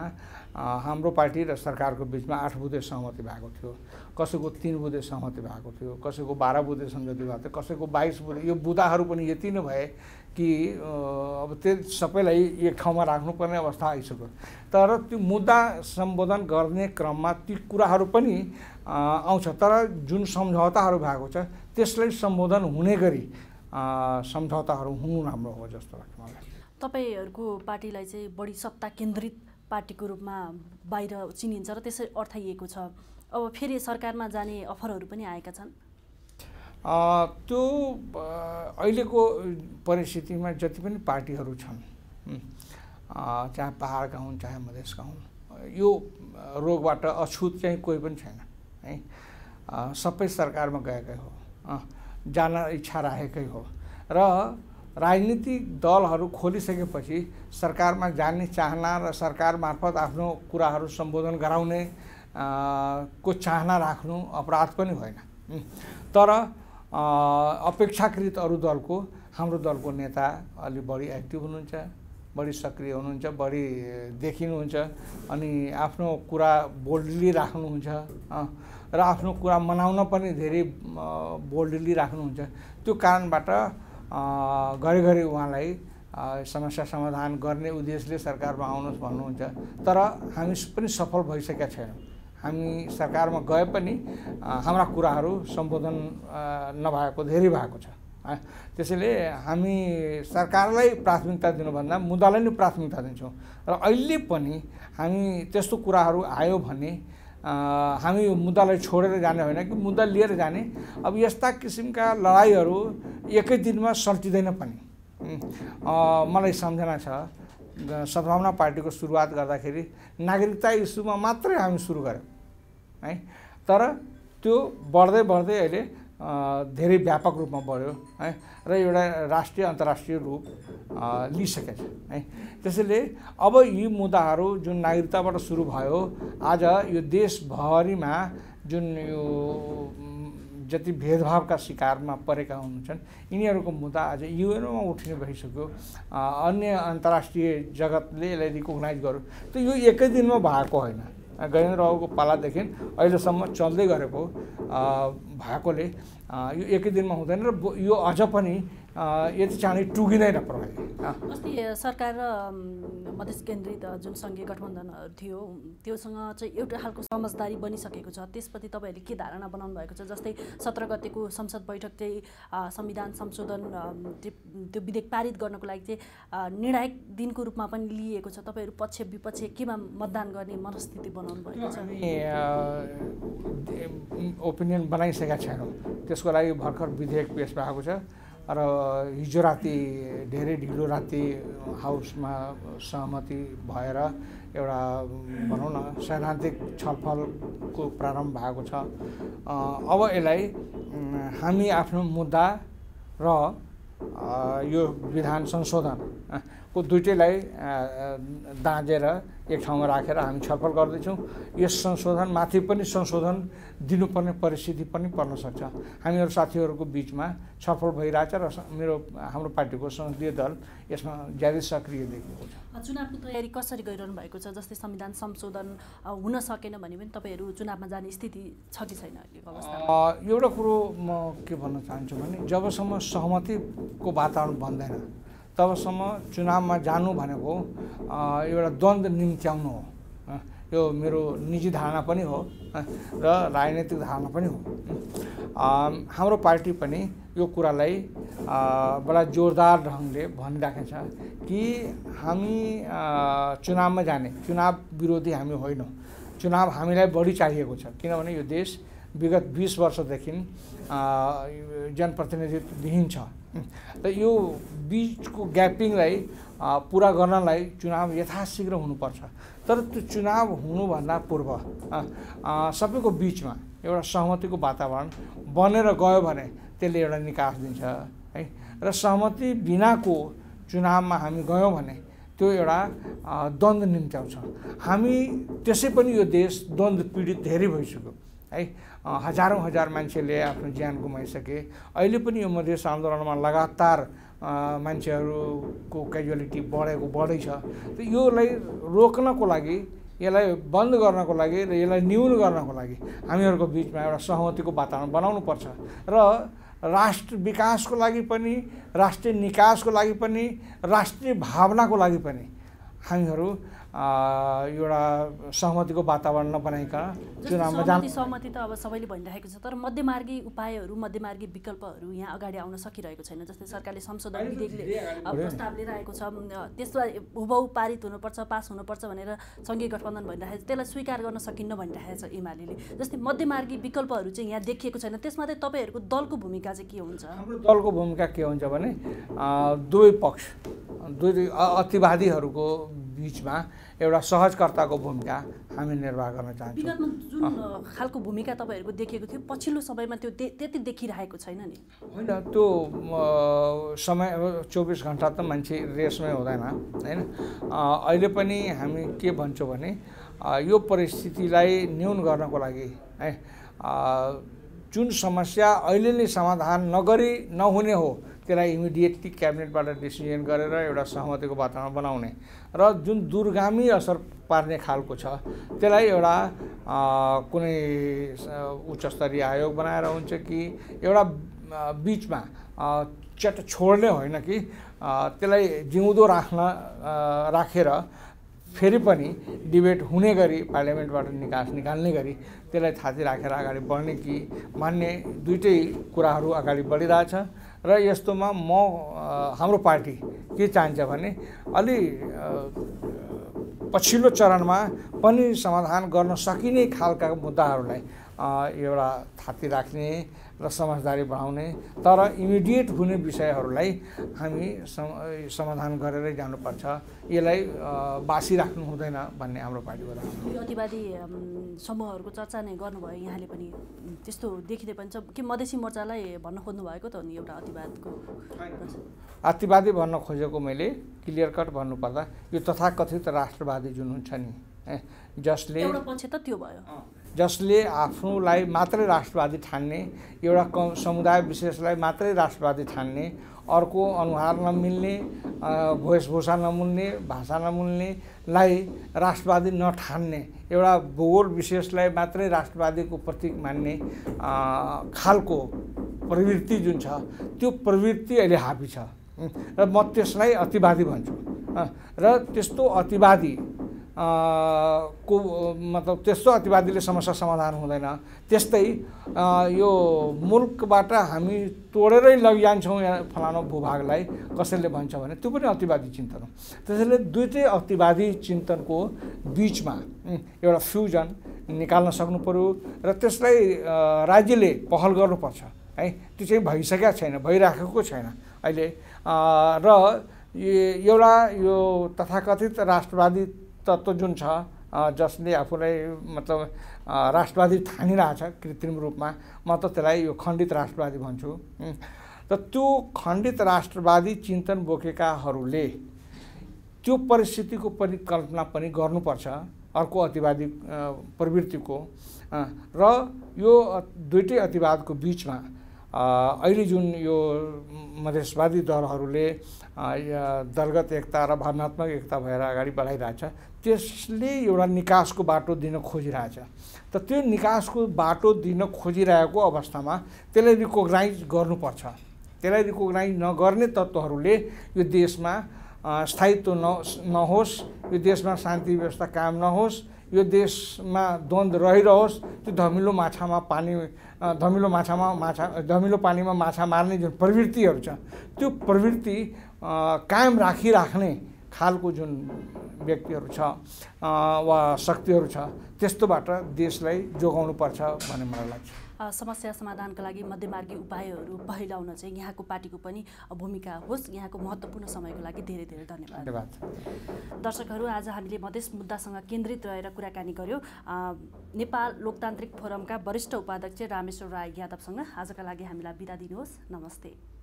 हाम्रो पार्टी र सरकारको बिचमा आठ बुधे सहमति भएको थियो कसैको तिन बुधे सहमति भएको थियो कसैको बाह्र बुधे सम्झौती भएको थियो कसैको बाइस बुधे। यो बुदाहरू पनि यति नै भए कि अब त्यो सबैलाई एक ठाउँमा राख्नुपर्ने अवस्था आइसक्यो। तर त्यो मुद्दा सम्बोधन गर्ने क्रममा ती कुराहरू पनि आउँछ। तर जुन सम्झौताहरू भएको छ त्यसलाई सम्बोधन हुने गरी सम्झौताहरू हुनु राम्रो हो जस्तो लाग्छ मलाई। तपाईँहरूको पार्टीलाई चाहिँ बढी सत्ता केन्द्रित पार्टीको रूपमा बाहिर चिनिन्छ र त्यसै अर्थाइएको छ। अब फेरि सरकारमा जाने अफरहरू पनि आएका छन्। त्यो अहिलेको परिस्थितिमा जति पनि पार्टीहरू छन् चाहे पाहाडका हुन् चाहे मधेसका हुन् यो रोगबाट अछुत चाहिँ कोही पनि छैन है। सबै सरकारमा गएकै हो। जान इच्छा राखेकै हो। र राजनीतिक दलहरू खोलिसकेपछि सरकारमा जाने चाहना र सरकार मार्फत आफ्नो कुराहरू सम्बोधन गराउने को चाहना राख्नु अपराध पनि होइन। तर अपेक्षाकृत अरू दलको हाम्रो दलको नेता अलि बढी एक्टिभ हुनुहुन्छ बढी सक्रिय हुनुहुन्छ बढी देखिनुहुन्छ अनि आफ्नो कुरा बोल्डली राख्नुहुन्छ। र आफ्नो कुरा मनाउन पनि धेरै बोल्डली राख्नुहुन्छ। त्यो कारणबाट घरिघरि उहाँलाई समस्या समाधान गर्ने उद्देश्यले सरकारमा आउनुहोस् भन्नुहुन्छ। तर हामी पनि सफल भइसकेका छैनौँ। हामी सरकारमा गए पनि हाम्रा कुराहरू सम्बोधन नभएको धेरै भएको छ। त्यसैले हामी सरकारलाई प्राथमिकता दिनुभन्दा मुद्दालाई नै प्राथमिकता दिन्छौँ। र अहिले पनि हामी त्यस्तो कुराहरू आयो भने हामी यो मुद्दालाई छोडेर जाने होइन कि मुद्दा लिएर जाने। अब यस्ता किसिमका लडाइँहरू एकै दिनमा सल्टिँदैन पनि। मलाई सम्झना छ सद्भावना पार्टीको सुरुवात गर्दाखेरि नागरिकता इस्युमा मात्रै हामी सुरु गऱ्यौँ है? तर त्यो बढ्दै बढ्दै अहिले धेरै व्यापक रूपमा बढ्यो है र एउटा राष्ट्रिय अन्तर्राष्ट्रिय रूप लिइसकेको छ है। त्यसैले अब यी मुद्दाहरू जुन नागरिकताबाट सुरु भयो आज यो देशभरिमा जुन यो जति भेदभावका शिकारमा परेका हुन्छन् यिनीहरूको मुद्दा आज युएनमा उठ्ने भइसक्यो अन्य अन्तर्राष्ट्रिय जगतले यसलाई रिकगनाइज गर्यो। त यो एकै दिनमा भएको होइन। गजेन्द्र बाबुको पालादेखि अहिलेसम्म चल्दै गरेको भएकोले यो एकै दिनमा हुँदैन र यो अझ पनि यति चाँडै टुगिँदैन प्रणाली अस्ति सरकार र मधेस केन्द्रित जुन सङ्घीय गठबन्धनहरू थियो त्योसँग चाहिँ एउटा खालको समझदारी बनिसकेको छ। त्यसप्रति तपाईँहरूले के धारणा बनाउनु भएको छ? जस्तै सत्र गतेको संसद बैठक चाहिँ संविधान संशोधन त्यो विधेयक पारित गर्नको लागि चाहिँ निर्णायक दिनको रूपमा पनि लिएको छ। तपाईँहरू पक्ष विपक्ष केमा मतदान गर्ने मनस्थिति बनाउनु भएको छ? ओपिनियन बनाइसकेका छैनौँ त्यसको लागि भर्खर विधेयक पेस भएको छ र हिजो राति धेरै ढिलो राति हाउसमा सहमति भएर एउटा भनौँ न सैद्धान्तिक छलफलको प्रारम्भ भएको छ। अब यसलाई हामी आफ्नो मुद्दा र यो विधान संशोधनको दुइटैलाई दाँजेर एक ठाउँमा राखेर हामी छलफल गर्दैछौँ। यस संशोधनमाथि पनि संशोधन दिनुपर्ने परिस्थिति पनि पर्न सक्छ। हामीहरू साथीहरूको बिचमा छलफल भइरहेछ र मेरो हाम्रो पार्टीको संसदीय दल यसमा ज्यादै सक्रिय देखिएको छ। चुनावको तयारी कसरी गरिरहनु भएको छ? जस्तै संविधान संशोधन हुन सकेन भने पनि तपाईँहरू चुनावमा जाने स्थिति छ कि छैन एउटा कुरो म के भन्न चाहन्छु भने जबसम्म सहमतिको वातावरण बन्दैन तबसम्म चुनावमा जानु भनेको एउटा द्वन्द्व निम्त्याउनु हो। यो मेरो निजी धारणा पनि हो र राजनैतिक धारणा पनि हो। हाम्रो पार्टी पनि यो कुरालाई बडा जोरदार ढङ्गले भनिराखेको छ कि हामी चुनावमा जाने चुनाव विरोधी हामी होइनौँ। चुनाव हामीलाई बढी चाहिएको छ किनभने यो देश विगत बिस वर्षदेखि जनप्रतिनिधित्वविहीन छ। [laughs] र यो बिचको ग्यापिङलाई पुरा गर्नलाई चुनाव यथाशीघ्र हुनुपर्छ। तर त्यो चुनाव हुनुभन्दा पूर्व सबैको बिचमा एउटा सहमतिको वातावरण बनेर गयो भने त्यसले एउटा निकास दिन्छ है। र सहमति बिनाको चुनावमा हामी गयौँ भने त्यो एउटा द्वन्द्व निम्त्याउँछ। हामी त्यसै पनि यो देश द्वन्द्व पीडित धेरै भइसक्यो है। हजारौँ हजार मान्छेले आफ्नो ज्यान गुमाइसके। अहिले पनि यो मधेस आन्दोलनमा लगातार मान्छेहरूको क्याजुअलिटी बढेको बढै छ। योलाई रोक्नको लागि यसलाई बन्द गर्नको लागि र यसलाई न्यून गर्नको लागि हामीहरूको बिचमा एउटा सहमतिको वातावरण बनाउनुपर्छ। र राष्ट्र विकासको लागि पनि राष्ट्रिय निकासको लागि पनि राष्ट्रिय भावनाको लागि पनि हामीहरू एउटा सहमतिको वातावरण नबनाइकन चुनावमा जान सहमति त अब सबैले भनिरहेको छ तर मध्यमार्गी उपायहरू मध्यमार्गी विकल्पहरू यहाँ अगाडि आउन सकिरहेको छैन जस्तै सरकारले संशोधन विधेयकले प्रस्ताव लिएर आएको छ त्यसलाई हुबहु पारित हुनुपर्छ पास हुनुपर्छ भनेर सङ्घीय गठबन्धन भनिरहेको छ त्यसलाई स्वीकार गर्न सकिन्न भनिरहेको छ एमाले। जस्तै मध्यमार्गी विकल्पहरू चाहिँ यहाँ देखिएको छैन त्यसमा चाहिँ तपाईँहरूको दलको भूमिका चाहिँ के हुन्छ? हाम्रो दलको भूमिका के हुन्छ भने दुवै पक्ष दुई अतिवादीहरूको बिचमा एउटा सहजकर्ताको भूमिका हामी निर्वाह गर्न चाहन्छौँ। विगतमा जुन खालको भूमिका तपाईँहरूको देखेको थियो पछिल्लो समयमा त्यो त्यति देखिरहेको छैन नि? होइन त्यो समय चौबिस घन्टा त मान्छे रेसमै हुँदैन होइन? अहिले पनि हामी के भन्छौँ भने यो परिस्थितिलाई न्यून गर्नको लागि है जुन समस्या अहिले नै समाधान नगरी नहुने हो त्यसलाई इमिडिएटली क्याबिनेटबाट डिसिजन गरेर एउटा सहमतिको वातावरण बनाउने। र जुन दुर्गामी असर पार्ने खालको छ त्यसलाई एउटा कुनै उच्च स्तरीय आयोग बनाएर हुन्छ कि एउटा बिचमा चट छोड्ने होइन कि त्यसलाई जिउँदो राख्न राखेर फेरि पनि डिबेट हुने गरी पार्लियामेन्टबाट निकास निकाल्ने गरी त्यसलाई थाती राखेर अगाडि बढ्ने कि मान्ने दुइटै कुराहरू अगाडि बढिरहेछ। र यस्तोमा म हाम्रो पार्टी के चाहन्छ भने अलि पछिल्लो चरणमा पनि समाधान गर्न सकिने खालका मुद्दाहरूलाई एउटा थाती राख्ने र समझदारी बढाउने तर इमिडिएट हुने विषयहरूलाई हामी समाधान गरेरै जानुपर्छ। यसलाई बासी राख्नु हुँदैन भन्ने हाम्रो पार्टीबाट अतिवादी समूहहरूको चर्चा नै गर्नुभयो। यहाँले पनि त्यस्तो देखिँदै पनि छ। के मधेसी मोर्चालाई भन्न खोज्नु भएको त हो नि एउटा अतिवादको? अतिवादी भन्न खोजेको मैले क्लियर कट भन्नुपर्दा यो तथाकथित राष्ट्रवादी जुन हुन्छ नि जसले एउटा पक्ष त त्यो भयो। जसले आफ्नोलाई मात्रै राष्ट्रवादी ठान्ने एउटा क समुदाय विशेषलाई मात्रै राष्ट्रवादी ठान्ने अर्को अनुहार नमिल्ने वेशभूषा नमिल्ने भाषा नमिल्नेलाई राष्ट्रवादी नठान्ने एउटा भूगोल विशेषलाई मात्रै राष्ट्रवादीको प्रतीक मान्ने खालको प्रवृत्ति जुन छ त्यो प्रवृत्ति अहिले हाबी छ। र म त्यसलाई अतिवादी भन्छु। र त्यस्तो अतिवादी को मतलब त्यस्तो अतिवादीले समस्या समाधान हुँदैन त्यस्तै यो मुल्कबाट हामी तोडेरै लगिजान्छौँ यहाँ फलानु भूभागलाई कसैले भन्छ भने त्यो पनि अतिवादी चिन्तन हो त्यसैले दुइटै अतिवादी चिन्तनको बिचमा एउटा फ्युजन निकाल्न सक्नु पऱ्यो र त्यसलाई राज्यले पहल गर्नुपर्छ है त्यो चाहिँ भइसकेका छैन भइराखेको छैन अहिले र एउटा यो तथाकथित राष्ट्रवादी तत्त्व जुन छ जसले आफूलाई मतलब राष्ट्रवादी ठानिरहेछ कृत्रिम रूपमा। म त त्यसलाई यो खण्डित राष्ट्रवादी भन्छु। र त्यो खण्डित राष्ट्रवादी चिन्तन बोकेकाहरूले त्यो परिस्थितिको परिकल्पना पनि गर्नुपर्छ अर्को अतिवादी प्रवृत्तिको। र यो दुइटै अतिवादको बिचमा अहिले जुन यो मधेसवादी दलहरूले दलगत एकता र भावनात्मक एकता भएर अगाडि बढाइरहेछ त्यसले एउटा निकासको बाटो दिन खोजिरहेछ। त त्यो निकासको बाटो दिन खोजिरहेको अवस्थामा त्यसलाई रिकोगनाइज गर्नुपर्छ। त्यसलाई रिकोगनाइज नगर्ने तत्त्वहरूले यो देशमा स्थायित्व न नहोस् यो देशमा शान्ति व्यवस्था कायम नहोस् यो देशमा द्वन्द्व रहिरहोस् त्यो धमिलो माछामा पानी धमिलो माछामा माछा धमिलो पानीमा माछा मार्ने जुन प्रवृत्तिहरू छ त्यो प्रवृत्ति कायम राखिराख्ने खालको जुन व्यक्तिहरू छ वा शक्तिहरू छ त्यस्तोबाट देशलाई जोगाउनुपर्छ भन्ने मलाई लाग्छ। समस्या समाधानका लागि मध्यमार्गी उपायहरू पहिलाउन चाहिँ यहाँको पार्टीको पनि भूमिका होस् यहाँको महत्त्वपूर्ण समयको लागि धेरै धेरै धन्यवाद। धन्यवाद। दर्शकहरू आज हामीले मधेस मुद्दासँग केन्द्रित रहेर कुराकानी गर्यो। नेपाल लोकतान्त्रिक फोरमका वरिष्ठ उपाध्यक्ष रामेश्वर राई यादवसँग आजका लागि हामीलाई बिदा दिनुहोस्। नमस्ते।